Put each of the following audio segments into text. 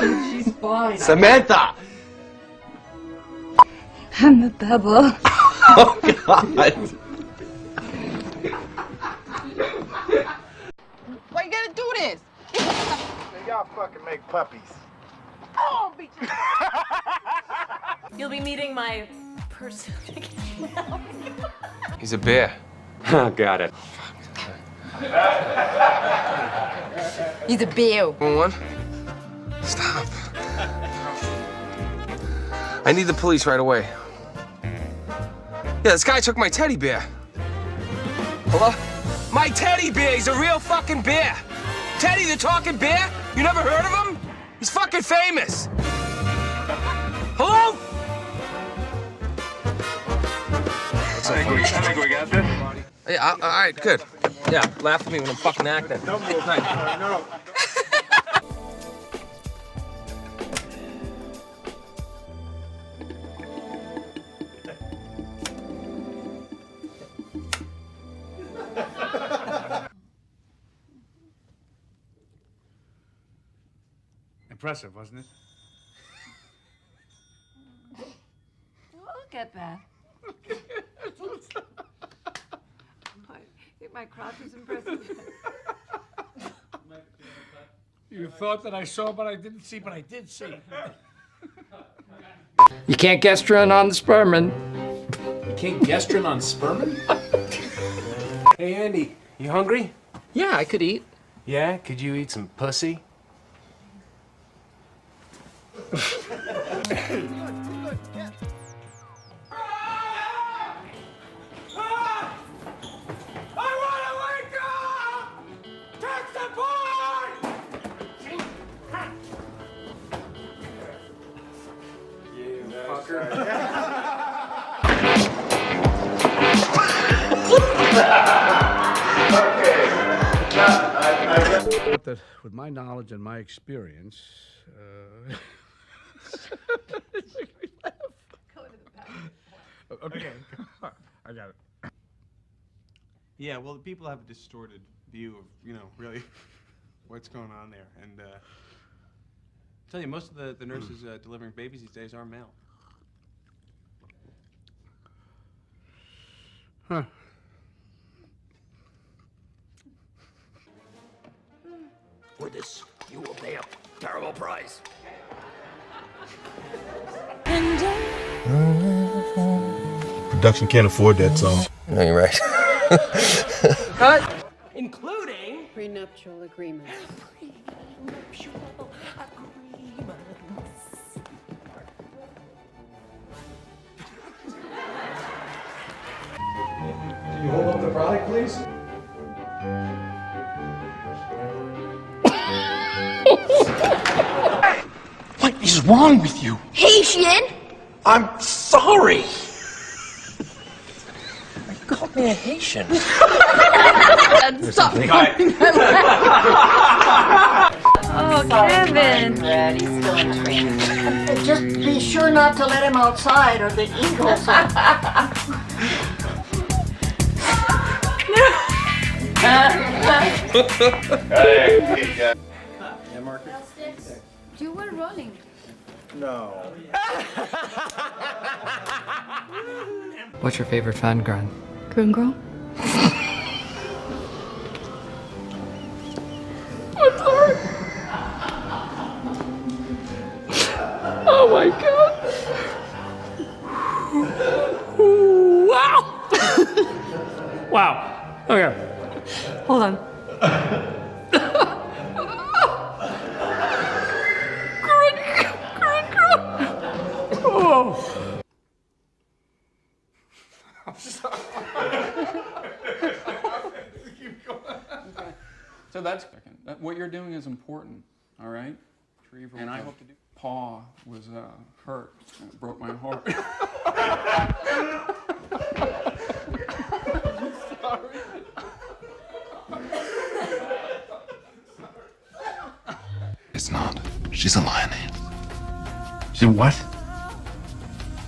She's fine. Samantha! I'm a pebble. Oh, God. Why you gotta do this? Y'all fucking make puppies. Oh, be You'll be meeting my person now. He's a bear. Oh, got it. He's a bill. One. Stop. I need the police right away. Yeah, this guy took my teddy bear. Hello? My teddy bear! He's a real fucking bear! Teddy the talking bear? You never heard of him? He's fucking famous! Hello? I think we got this. Yeah, all right, good. Yeah, laugh at me when I'm fucking acting. Impressive, wasn't it? Look at that. I think my crotch is impressive. You thought that I saw, but I didn't see, but I did see. You can't gestrin on the spermin. Can't gestrin on spermin? hey, Andy, you hungry? Yeah, I could eat. Yeah? Could you eat some pussy? With my knowledge and my experience, uh... okay, I got it. Yeah, well, the people have a distorted view of, you know, really what's going on there. And uh, I tell you, most of the, the nurses uh, delivering babies these days are male. Huh. For this, you will pay a terrible price. Production can't afford that song. No, you're right. Cut. Including Prenuptial agreement. Can you hold up the product, please? Is wrong with you? Haitian? I'm sorry. You called me a Haitian. Stop. oh, Kevin. Brad, he's still in training. Uh, just be sure not to let him outside or the eagles. You were rolling. No. What's your favorite fan grunt? Green girl? Oh my god. wow. wow. Okay. Hold on. is important, all right? And I hope to do. Paw was uh, hurt. It broke my heart. It's not. She's a lioness. She's what?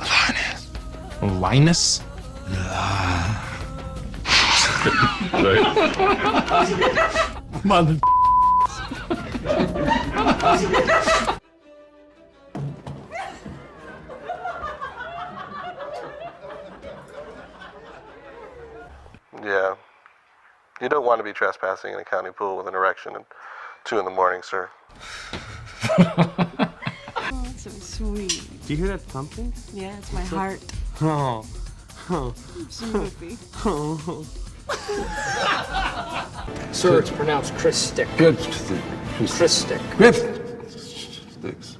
A lioness. Linus? Mother yeah. You don't want to be trespassing in a county pool with an erection at 2 in the morning, sir. oh, so sweet. Do you hear that pumping? Yeah, it's my heart. That? Oh. Oh. I'm so happy. Oh. Sir, it's pronounced Chris Stick. Good. Chris Stick. Good. Sticks.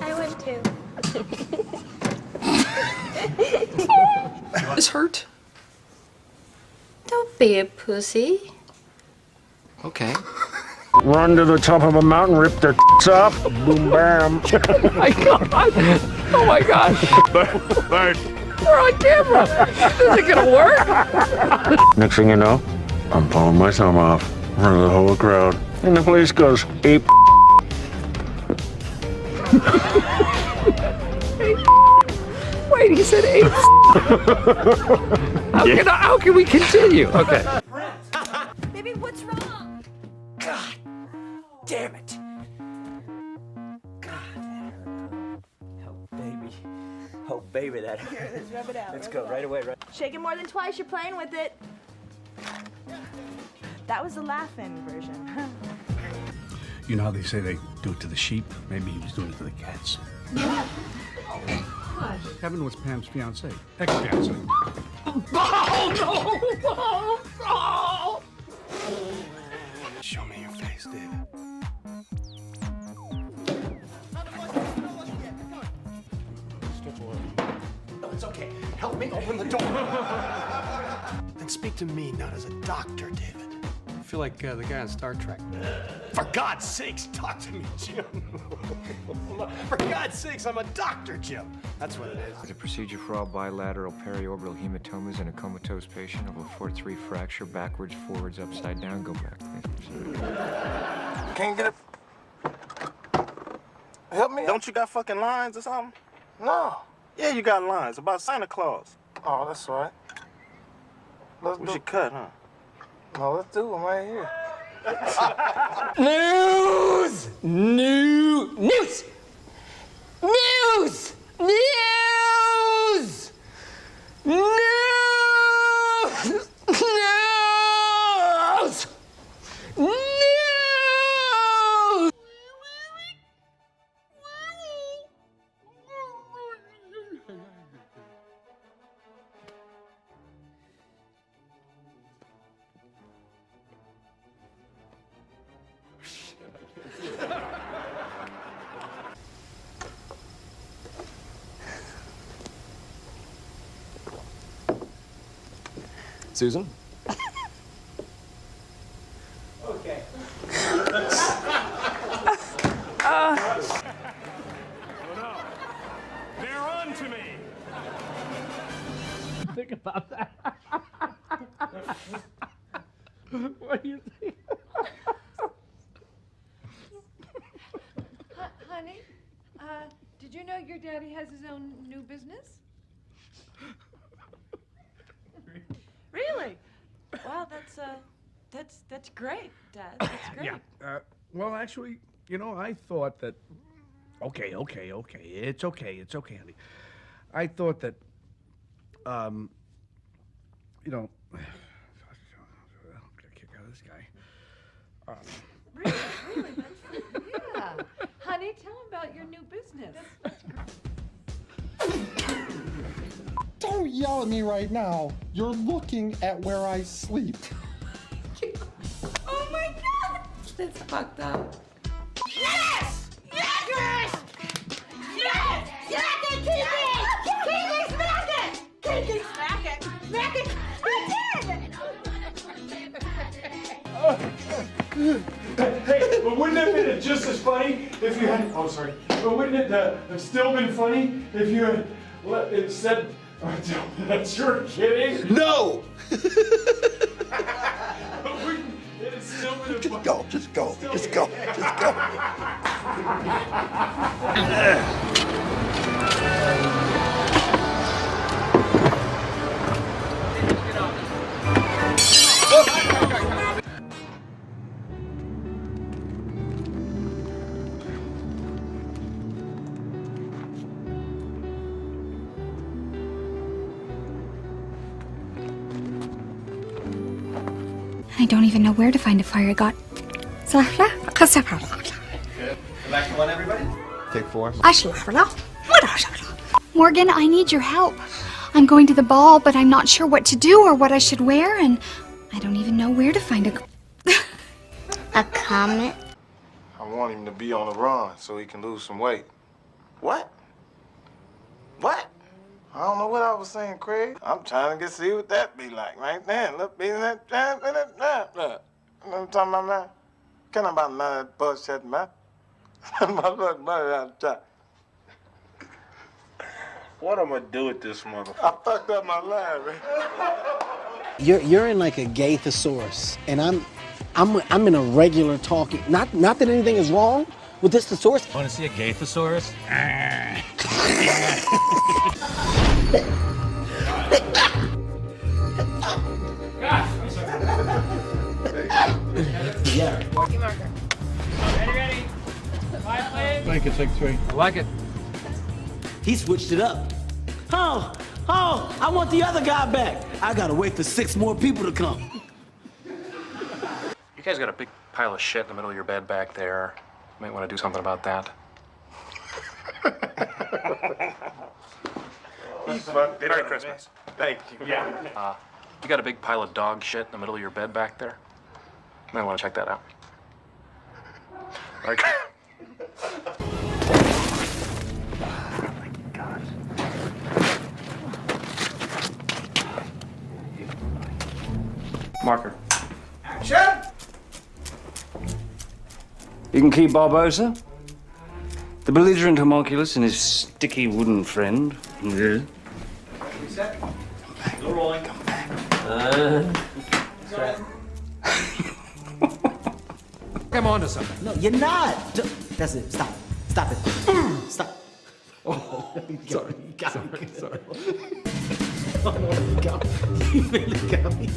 I went too. This hurt? Don't be a pussy. Okay. Run to the top of a mountain, rip their up, boom bam. oh my god! Oh my gosh! Bert. We're on camera! Is it gonna work? Next thing you know, I'm pulling my thumb off in front of the whole crowd. And the police goes, ape. Wait, he said eight. how, can, how can we continue? Okay. Baby, what's wrong? God damn it. Baby, that hurt. Let's rub it out. Let's rub go right away, right? Shake it more than twice. You're playing with it. That was the laughing version. You know how they say they do it to the sheep? Maybe he was doing it to the cats. Kevin was Pam's fiance, ex-fiance. Oh, no! Show me your face, David. Me open the door. Then speak to me, not as a doctor, David. I feel like uh, the guy on Star Trek. For God's sakes, talk to me, Jim. For God's sakes, I'm a doctor, Jim. That's what it is. The procedure for all bilateral periorbital hematomas in a comatose patient of a 4-3 fracture, backwards, forwards, upside down. Go back. Can't get it. Help me. Don't you got fucking lines or something? No. Yeah, you got lines about Santa Claus. Oh, that's right. Let's We do should cut, huh? No, let's do them right here. News! Susan? Okay. They're on to me. Think about that. what do you think? Hu- honey, uh, did you know your daddy has his own new business? Really? Wow, that's uh, that's that's great, Dad. That's great. Yeah. Uh, well, actually, you know, I thought that. Okay, okay, okay. It's okay. It's okay, honey. I thought that. Um. You know. I'm gonna kick out of this guy. Um, Really, really, that's yeah. Honey, tell him about your new business. Don't yell at me right now. You're looking at where I sleep. oh my God! That's fucked up. Yes! Yes! Yes! Smack it, Kiki! Kiki, smack it! Kiki, smack it! Smack it! hey, but wouldn't it have been just as funny if you had? Oh, sorry. But wouldn't it uh, have still been funny if you had let, instead? Oh, that's you're kidding. No. Just go. Just go. Just go. Just go. Where to find a fire god. Back to one, everybody? Take four. Morgan, I need your help. I'm going to the ball, but I'm not sure what to do or what I should wear, and I don't even know where to find a. A comet? I want him to be on the run so he can lose some weight. What? What? I don't know what I was saying, Craig. I'm trying to get see what that be like right there. Look, be that that that that that. You know what I'm talking about, man? Can about none of that bullshit, man? Motherfucker, money out of time. What am I gonna do with this mother? I fucked up my line, man. You're you're in like a gay thesaurus, and I'm I'm I'm in a regular talking. Not not that anything is wrong with this thesaurus. Want to see a gay thesaurus? Yeah. Marker. Ready, ready. Five players. Make it take three. I like it. He switched it up. Oh, oh, I want the other guy back. I gotta wait for six more people to come. You guys got a big pile of shit in the middle of your bed back there. You Might want to do something about that. Merry Christmas. Thank you. Yeah. Uh, you got a big pile of dog shit in the middle of your bed back there. Might want to check that out. Merry Marker. Action! You can keep Barbossa. The belligerent homunculus and his sticky wooden friend. Yeah. Reset. Still rolling. Come back. Uh, I'm on to something. No, you're not. Ju- That's it. Stop. Stop it. Stop. Oh, you got me. You got me. Sorry. Oh, you got me. You really got me.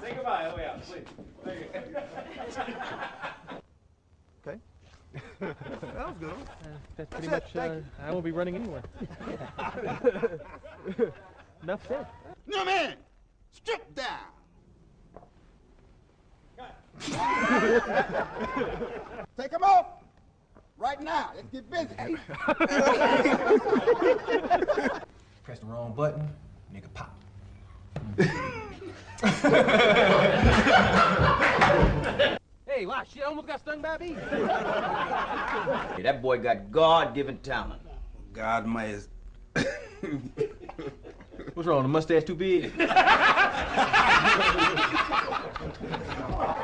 Say goodbye. Oh, yeah, please. Okay. that was good. That's That's pretty it. much. Uh. I won't be running anywhere. Enough said. No, man. Strip down. Take them off. Right now. Let's get busy. Press the wrong button, nigga pop. Hey, wow, shit, I almost got stung by a bee. Hey, that boy got God-given talent. God my What's wrong? The mustache too big?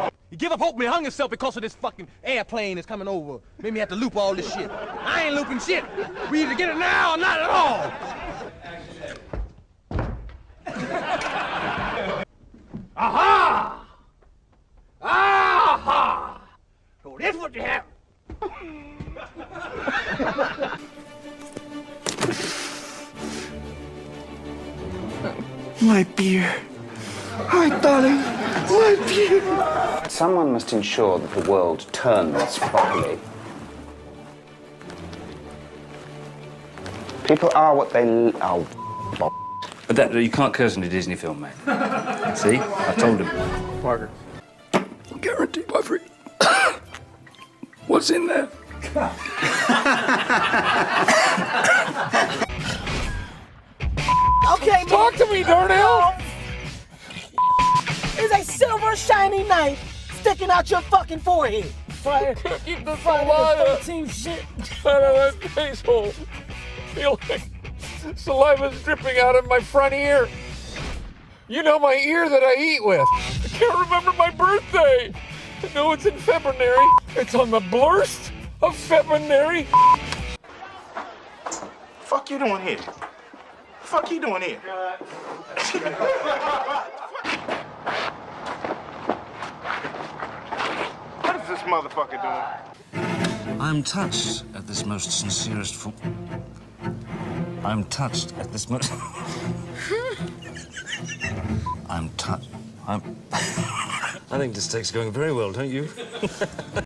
Give up hope and hung himself because of this fucking airplane that's coming over. Made me have to loop all this shit. I ain't looping shit. We either get it now or not at all. Aha! Aha! So that's what you have. My beer. Hi, darling. My beer. Someone must ensure that the world turns properly. People are what they. l- Oh, but that you can't curse in a Disney film, mate. See, I told him. Parker. Guaranteed by free. What's in there? Okay, talk to me, Darnell. Is a silver shiny knife sticking out your fucking forehead. Fire. Keep the saliva. shit. out of that face hole. Feel like saliva's dripping out of my front ear. You know my ear that I eat with. I can't remember my birthday. I know it's in February. It's on the blurst of February. Fuck you doing here? Fuck you doing here? what is this motherfucker doing? I'm touched at this most sincerest form. I'm touched at this most. I'm touched. I'm. I think this take's going very well, don't you?